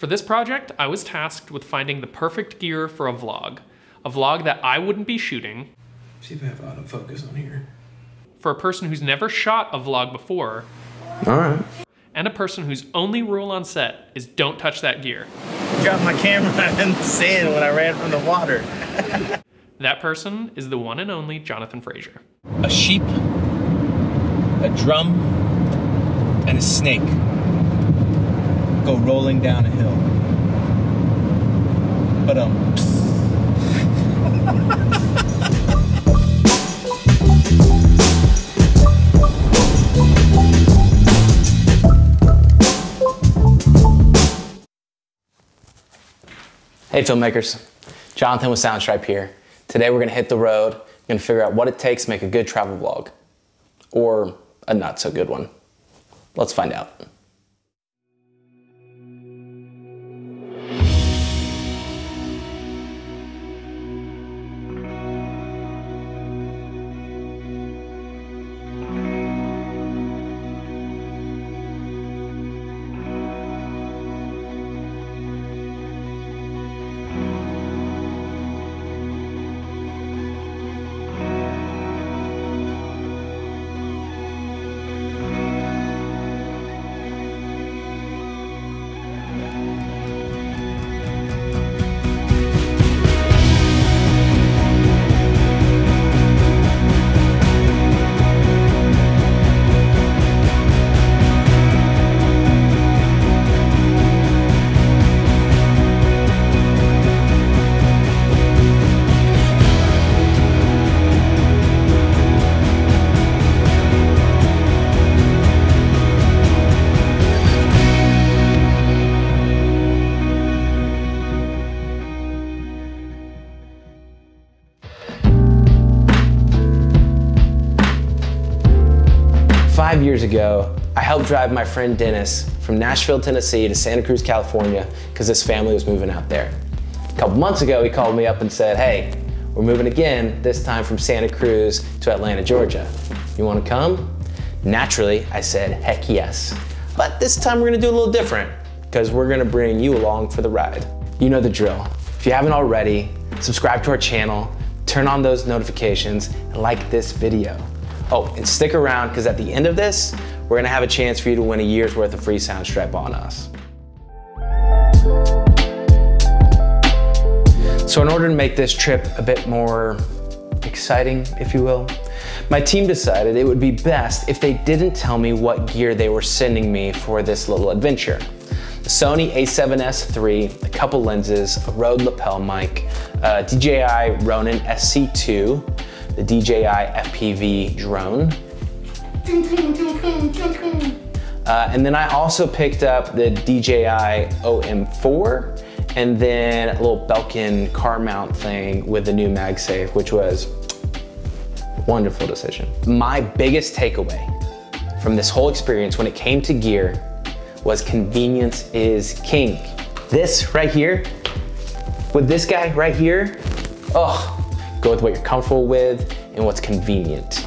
For this project, I was tasked with finding the perfect gear for a vlog. A vlog that I wouldn't be shooting. See if I have autofocus on here. For a person who's never shot a vlog before. All right. And a person whose only rule on set is don't touch that gear. Dropped my camera in the sand when I ran from the water. that person is the one and only Jonathan Frazier. A sheep, a drum, and a snake go rolling down a hill. But um. Hey filmmakers, Jonathan with Soundstripe here. Today we're gonna hit the road, gonna figure out what it takes to make a good travel vlog. Or a not so good one. Let's find out. Five years ago, I helped drive my friend Dennis from Nashville, Tennessee to Santa Cruz, California, because his family was moving out there. A couple months ago, he called me up and said, hey, we're moving again, this time from Santa Cruz to Atlanta, Georgia. You wanna come? Naturally, I said, heck yes. But this time we're gonna do a little different, because we're gonna bring you along for the ride. You know the drill. If you haven't already, subscribe to our channel, turn on those notifications, and like this video. Oh, and stick around because at the end of this, we're gonna have a chance for you to win a year's worth of free Soundstripe on us. So in order to make this trip a bit more exciting, if you will, my team decided it would be best if they didn't tell me what gear they were sending me for this little adventure. The Sony a7S III, a couple lenses, a Rode lapel mic, DJI Ronin SC2, the DJI FPV drone. Uh, and then I also picked up the DJI OM4 and then a little Belkin car mount thing with the new MagSafe, which was wonderful decision. My biggest takeaway from this whole experience when it came to gear was convenience is king. This right here, with this guy right here, oh, Go with what you're comfortable with and what's convenient.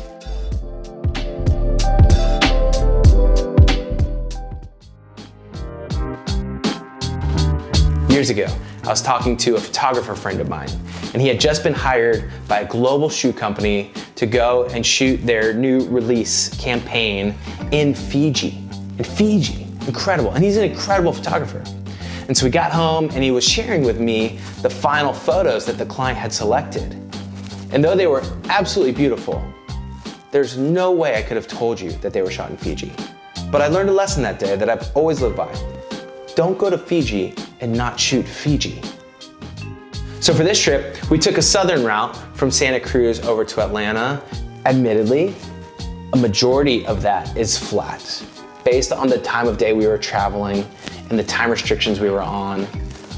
Years ago, I was talking to a photographer friend of mine, and he had just been hired by a global shoe company to go and shoot their new release campaign in Fiji. In Fiji, incredible. And he's an incredible photographer. And so we got home and he was sharing with me the final photos that the client had selected. And though they were absolutely beautiful, there's no way I could have told you that they were shot in Fiji. But I learned a lesson that day that I've always lived by. Don't go to Fiji and not shoot Fiji. So for this trip, we took a southern route from Santa Cruz over to Atlanta. Admittedly, a majority of that is flat. Based on the time of day we were traveling and the time restrictions we were on,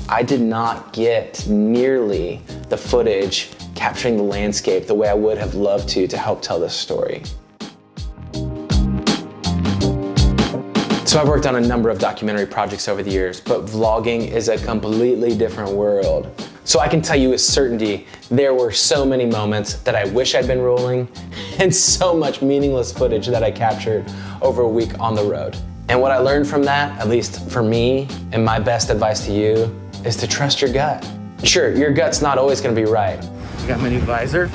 I did not get nearly the footage capturing the landscape the way I would have loved to to help tell this story. So I've worked on a number of documentary projects over the years, but vlogging is a completely different world. So I can tell you with certainty, there were so many moments that I wish I'd been rolling and so much meaningless footage that I captured over a week on the road. And what I learned from that, at least for me, and my best advice to you, is to trust your gut. Sure, your gut's not always gonna be right, I got my new visor.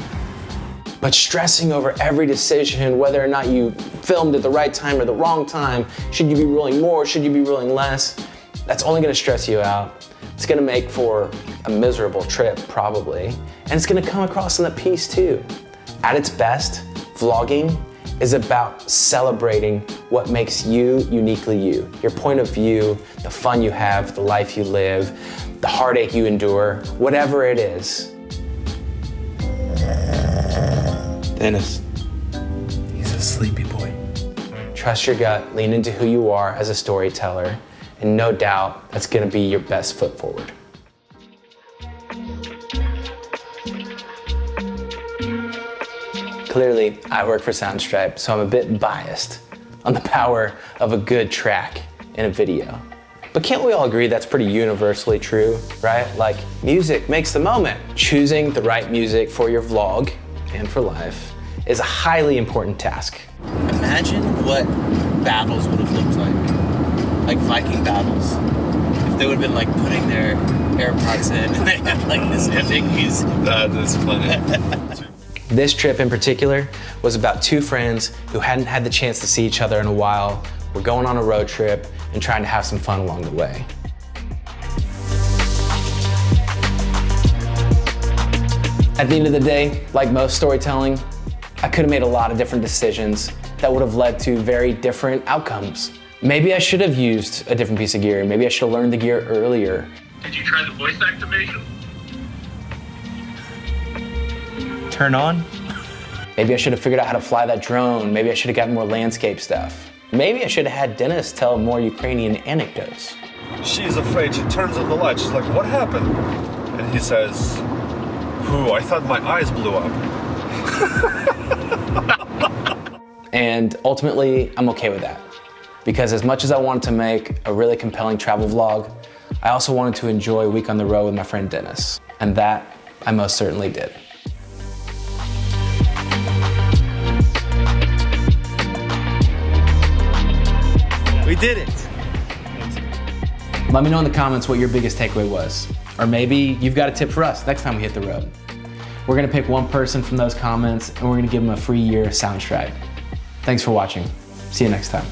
but stressing over every decision, whether or not you filmed at the right time or the wrong time, should you be rolling more, should you be rolling less, that's only gonna stress you out. It's gonna make for a miserable trip, probably, and it's gonna come across in the piece too. At its best, vlogging is about celebrating what makes you uniquely you. Your point of view, the fun you have, the life you live, the heartache you endure, whatever it is. Dennis, He's a sleepy boy. trust your gut, lean into who you are as a storyteller, and no doubt that's gonna be your best foot forward. Clearly, I work for Soundstripe, so I'm a bit biased on the power of a good track in a video. But can't we all agree that's pretty universally true, right? Like, music makes the moment. Choosing the right music for your vlog and for life is a highly important task. Imagine what battles would have looked like. Like Viking battles. If they would have been like putting their AirPods in and they had like this epic music. That is funny. This trip in particular was about two friends who hadn't had the chance to see each other in a while. We're going on a road trip and trying to have some fun along the way. At the end of the day, like most storytelling, I could have made a lot of different decisions that would have led to very different outcomes. Maybe I should have used a different piece of gear. Maybe I should have learned the gear earlier. Did you try the voice activation? Turn on. Maybe I should have figured out how to fly that drone. Maybe I should have gotten more landscape stuff. Maybe I should have had Dennis tell more Ukrainian anecdotes. She's afraid. She turns on the light. She's like, "What happened?" And he says, "Who? I thought my eyes blew up." And ultimately, I'm okay with that. Because as much as I wanted to make a really compelling travel vlog, I also wanted to enjoy a week on the road with my friend Dennis. And that I most certainly did. We did it. Let me know in the comments what your biggest takeaway was. Or maybe you've got a tip for us next time we hit the road. We're gonna pick one person from those comments and we're gonna give them a free year of. Thanks for watching. See you next time.